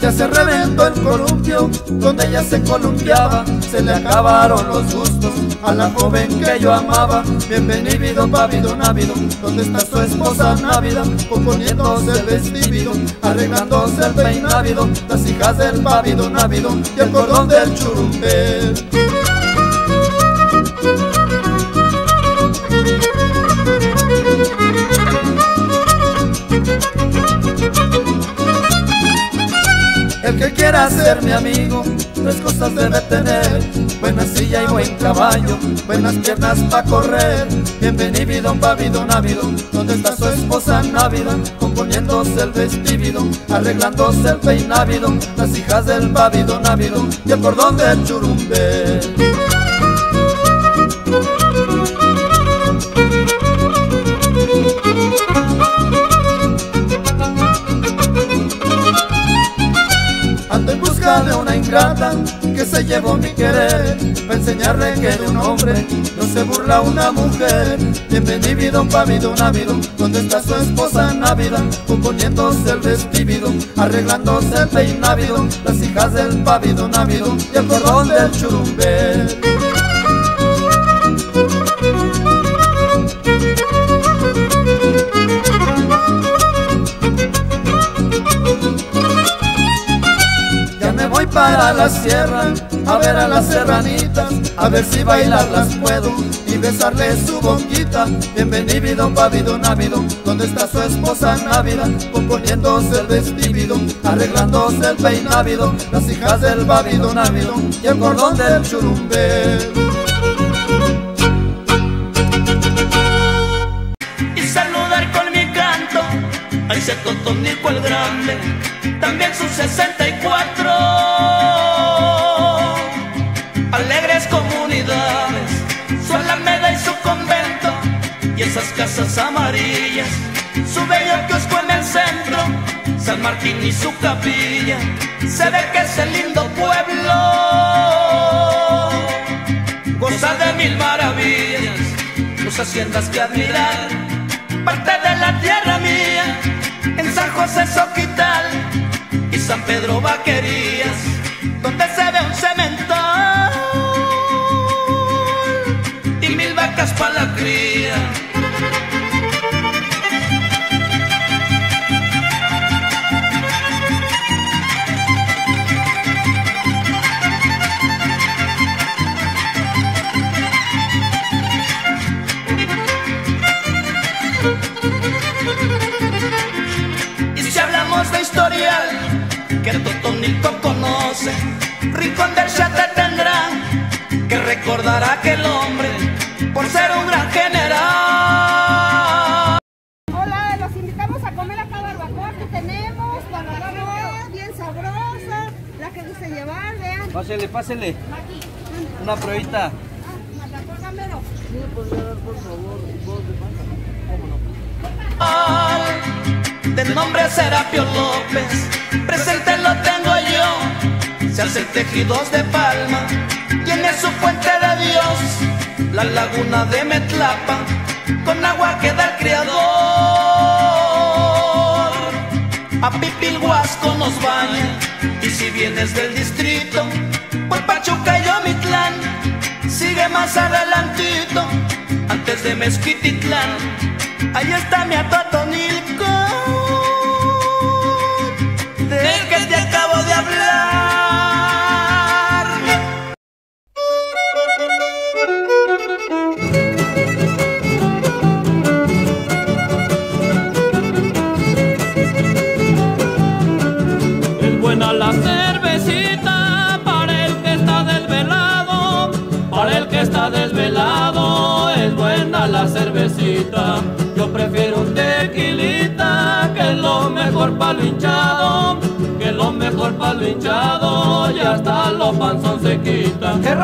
Ya se reventó el columpio donde ella se columpiaba Se le acabaron los gustos a la joven que yo amaba. Bienvenido pavido návido, donde está su esposa návida Componiéndose el vestido, arreglándose el peinávido Las hijas del pavido návido y el cordón del churumbel quiera ser mi amigo, tres cosas debe tener Buena silla y buen caballo, buenas piernas pa' correr. Bienvenido pavido návido, donde está su esposa návida Componiéndose el vestido, arreglándose el peinávido Las hijas del pavido návido y el cordón del churumbe Enseñarle que de un hombre no se burla una mujer. Bienvenido un pavido návido, donde está su esposa návida Componiéndose el vestido, arreglándose el peinávido Las hijas del pavido návido y el cordón del churumbel para la sierra a ver a las serranitas, a ver si bailarlas puedo y besarle su boquita. Bienvenido pavido návido, donde está su esposa návida, componiéndose el vestido, arreglándose el peinávido, las hijas del babido návido y el cordón del churumbel. A ese Totonico el grande, también sus 64 alegres comunidades, su alameda y su convento y esas casas amarillas, su bello kiosco en el centro, San Martín y su capilla, se ve que es el lindo pueblo. Goza de mil maravillas, sus haciendas que admirar, parte de la tierra mía, en San José Soquital y San Pedro Vaquerías, donde se ve un cemental y mil vacas para la cría. Que Totonilco conoce, Rincón del Chate tendrá que recordar a aquel hombre por ser un gran general. Hola, los invitamos a comer acá barbacoa que tenemos, barbacoa bien sabrosa, la que guste llevar, vean. Pásele, pásele. Una pruebita. Ah, Matacón Gamero. Del nombre Serapio López, presente. Se hacen tejidos de palma, tiene su fuente de Dios, la laguna de Metlapa, con agua que da el criador. A Pipilhuasco nos baña, y si vienes del distrito, por Pachuca y Omitlán, sigue más adelantito, antes de Mezquititlán, ahí está mi Atotonilco, buena la cervecita para el que está desvelado, para el que está desvelado es buena la cervecita. Yo prefiero un tequilita que es lo mejor para lo hinchado, que es lo mejor para lo hinchado y hasta los panzón se quitan. ¡Que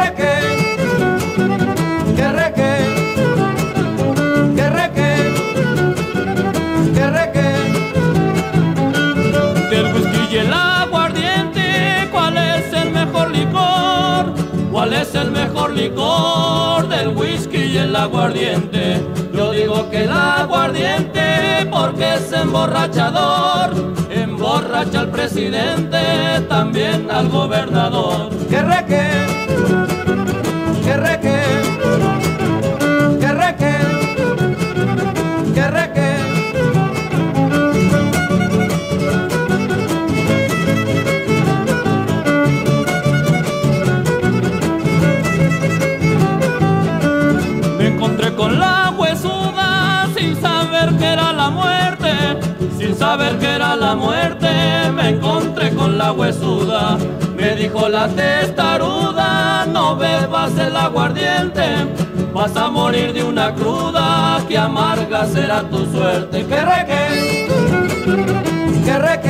es el mejor licor? ¿Cuál es el mejor licor del whisky y el aguardiente? Yo digo que el aguardiente porque es emborrachador, emborracha al presidente, también al gobernador. Que sin saber que era la muerte. Me encontré con la huesuda, me dijo la testaruda, no bebas el aguardiente, vas a morir de una cruda, que amarga será tu suerte. Que reque, que reque,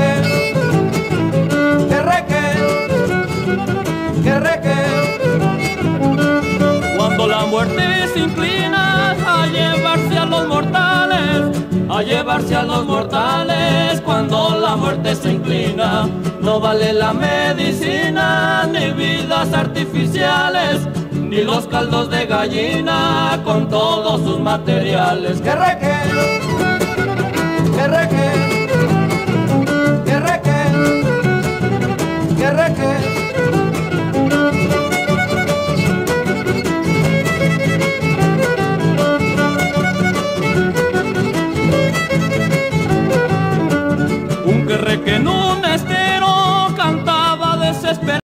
a llevarse a los mortales, cuando la muerte se inclina, no vale la medicina, ni vidas artificiales, ni los caldos de gallina con todos sus materiales. Que reque,